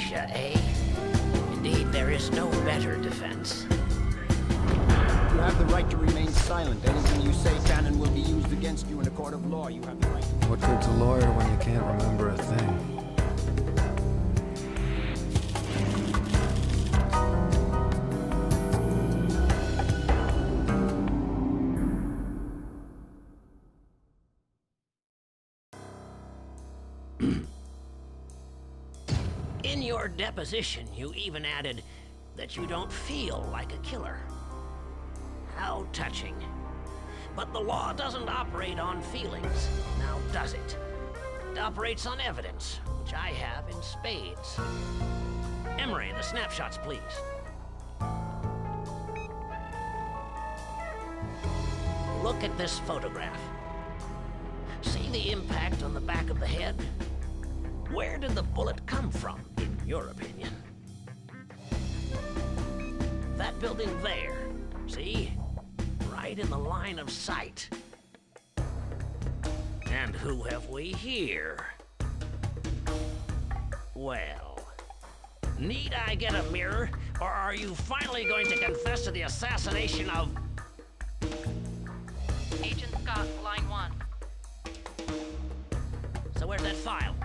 militia, eh? Indeed, there is no better defense. You have the right to remain silent. Anything you say can and will be used against you in a court of law. You have the right to... What good's a lawyer when you can't remember a thing? In your deposition, you even added that you don't feel like a killer. How touching. But the law doesn't operate on feelings, now does it? It operates on evidence, which I have in spades. Emery, the snapshots, please. Look at this photograph. See the impact on the back of the head? Where did the bullet come from, your opinion? That building there, see? Right in the line of sight. And who have we here? Well, need I get a mirror, or are you finally going to confess to the assassination of... Agent Scott, line one. So where's that file?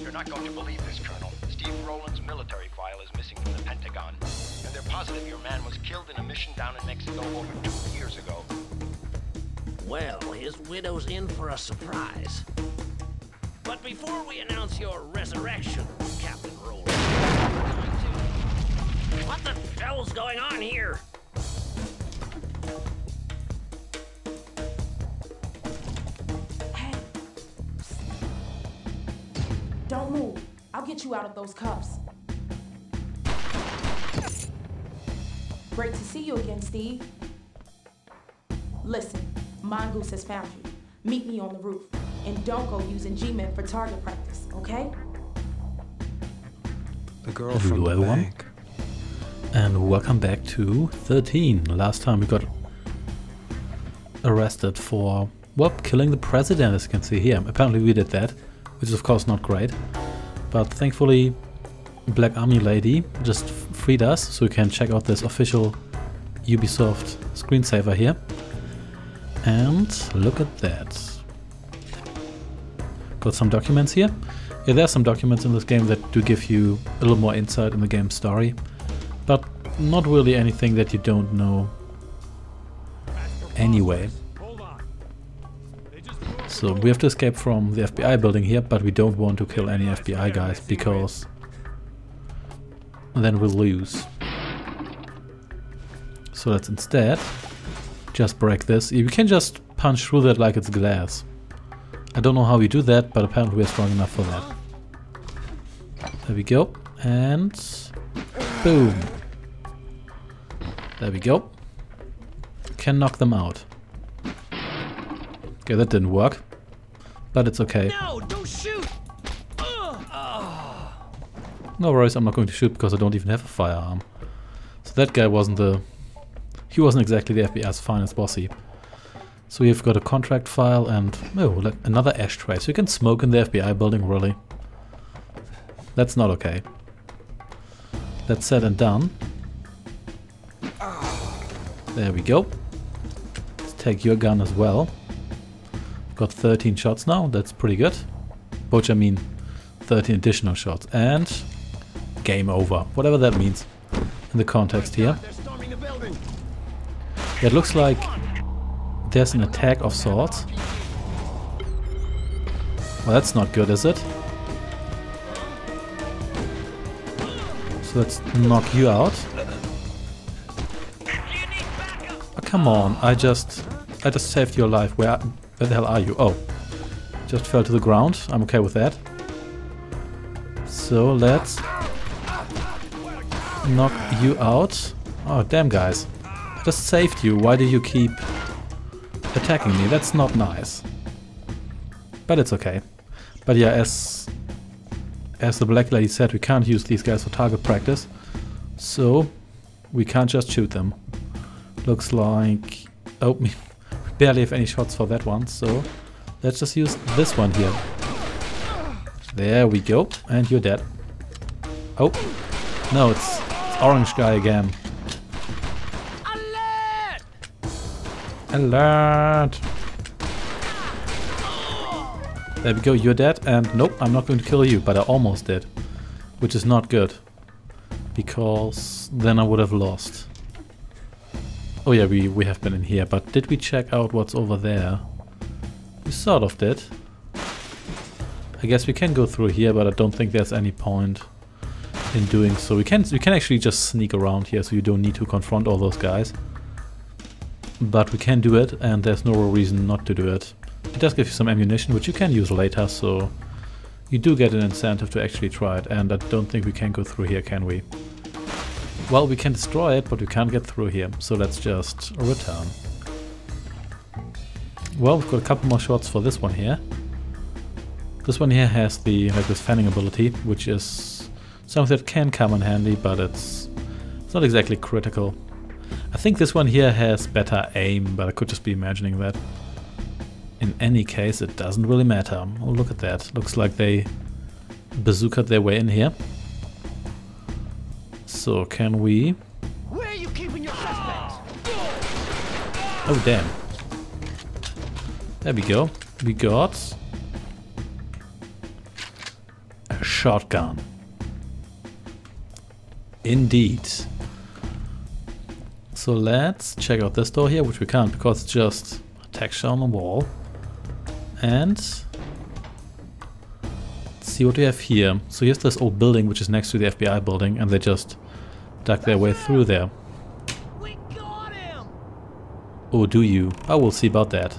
You're not going to believe this, Colonel. Steve Rowland's military file is missing from the Pentagon. And they're positive your man was killed in a mission down in Mexico over two years ago. Well, his widow's in for a surprise. But before we announce your resurrection, Captain Rowland, what the hell's going on here? Hey. Don't move. I'll get you out of those cuffs. Great to see you again, Steve. Listen, Mongoose has found you. Meet me on the roof. And don't go using G-Men for target practice, okay? The girl from the everyone. bank. And welcome back to 13. Last time we got arrested for, well, killing the president, as you can see here. Apparently we did that, which is of course not great. But thankfully, Black Army Lady just freed us, so we can check out this official Ubisoft screensaver here. And look at that. Got some documents here. Yeah, there's some documents in this game that do give you a little more insight in the game's story but not really anything that you don't know anyway. So we have to escape from the FBI building here, but we don't want to kill any FBI guys because then we'll lose. So let's instead just break this. You can just punch through that like it's glass. I don't know how we do that, but apparently we're strong enough for that. There we go. And Boom. There we go. Can knock them out. Okay, that didn't work. But it's okay. No, don't shoot! No worries, I'm not going to shoot because I don't even have a firearm. So that guy wasn't the... He wasn't exactly the FBI's finest bossy. So we've got a contract file and... Oh, look, another ashtray. So you can smoke in the FBI building, really. That's not okay. That's said and done. There we go. Let's take your gun as well. Got 13 shots now, that's pretty good. Which I mean 13 additional shots. And game over. Whatever that means in the context here. It looks like there's an attack of sorts. Well, that's not good, is it? So let's knock you out. Oh, come on, I just... I just saved your life. Where, where the hell are you? Oh. Just fell to the ground. I'm okay with that. So let's... Knock you out. Oh, damn guys. I just saved you. Why do you keep attacking me? That's not nice. But it's okay. But yeah, as as the black lady said, we can't use these guys for target practice. So we can't just shoot them. Looks like oh barely have any shots for that one, so let's just use this one here. There we go, and you're dead. Oh, no, it's, it's orange guy again. Alert! There we go, you're dead, and nope, I'm not going to kill you, but I almost did. Which is not good. Because then I would have lost. Oh yeah, we, we have been in here, but did we check out what's over there? We sort of did. I guess we can go through here, but I don't think there's any point in doing so. We can we can actually just sneak around here, so you don't need to confront all those guys. But we can do it, and there's no real reason not to do it. It does give you some ammunition, which you can use later, so you do get an incentive to actually try it, and I don't think we can go through here, can we? Well, we can destroy it, but we can't get through here, so let's just return. Well, we've got a couple more shots for this one here. This one here has the like this fanning ability, which is something that can come in handy, but it's it's not exactly critical. I think this one here has better aim, but I could just be imagining that. In any case, it doesn't really matter. Oh, look at that. Looks like they bazookaed their way in here. So, can we... Where are you keeping your suspects? Oh, damn. There we go. We got... A shotgun. Indeed. So let's check out this door here, which we can't because it's just a texture on the wall. And see what we have here. So here's this old building which is next to the FBI building and they just dug their way through there. We got him! Oh, do you? I will see about that.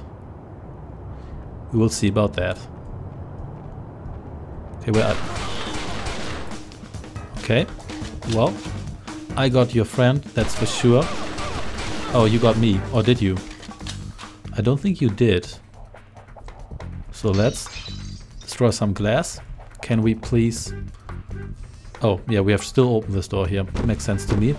We will see about that. Okay, well, Okay, well, I got your friend, that's for sure. Oh, you got me, or did you? I don't think you did. So let's destroy some glass. Can we please... Oh, yeah, we have still opened this door here. Makes sense to me.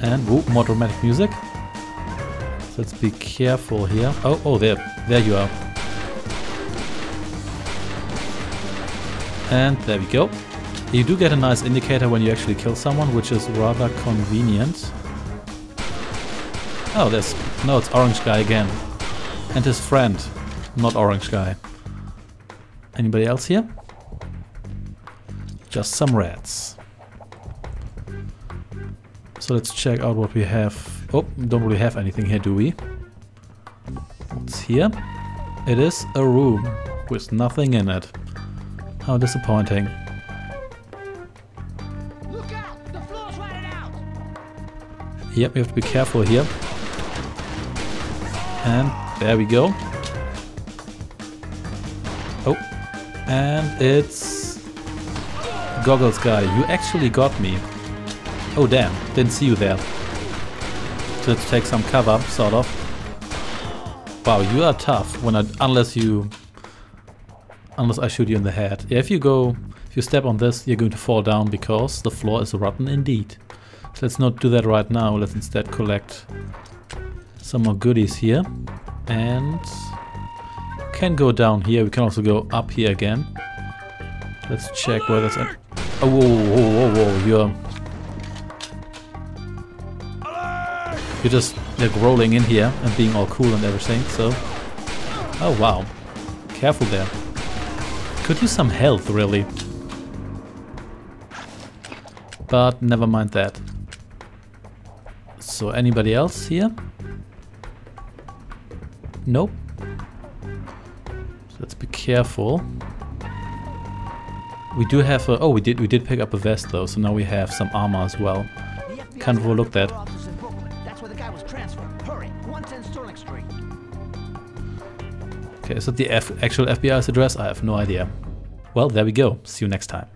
And, whoop, more dramatic music. So let's be careful here. Oh, oh, there, there you are. And there we go. You do get a nice indicator when you actually kill someone, which is rather convenient. Oh, there's... No, it's Orange Guy again. And his friend, not Orange Guy. Anybody else here? Just some rats. So let's check out what we have. Oh, don't really have anything here, do we? What's here? It is a room with nothing in it. How disappointing. Look out! The floor's out! Yep, we have to be careful here. And there we go. Oh, and it's Goggles guy. You actually got me. Oh damn, didn't see you there. Let's take some cover, sort of. Wow, you are tough when I, unless you unless I shoot you in the head. Yeah, if you go if you step on this, you're going to fall down because the floor is rotten indeed. So let's not do that right now. Let's instead collect some more goodies here. And can go down here. We can also go up here again. Let's check where that's at. Oh, whoa, whoa, whoa, whoa, you're... You're just like rolling in here and being all cool and everything, so... Oh, wow. Careful there. Could use some health, really. But never mind that. So anybody else here? Nope. So let's be careful. We do have a... Oh, we did we did pick up a vest though, so now we have some armor as well. Can't overlook that. office in Brooklyn. That's where the guy was transferred. Hurry! 110 Sterling Street. Okay, is that the F actual FBI's address? I have no idea. Well, there we go. See you next time.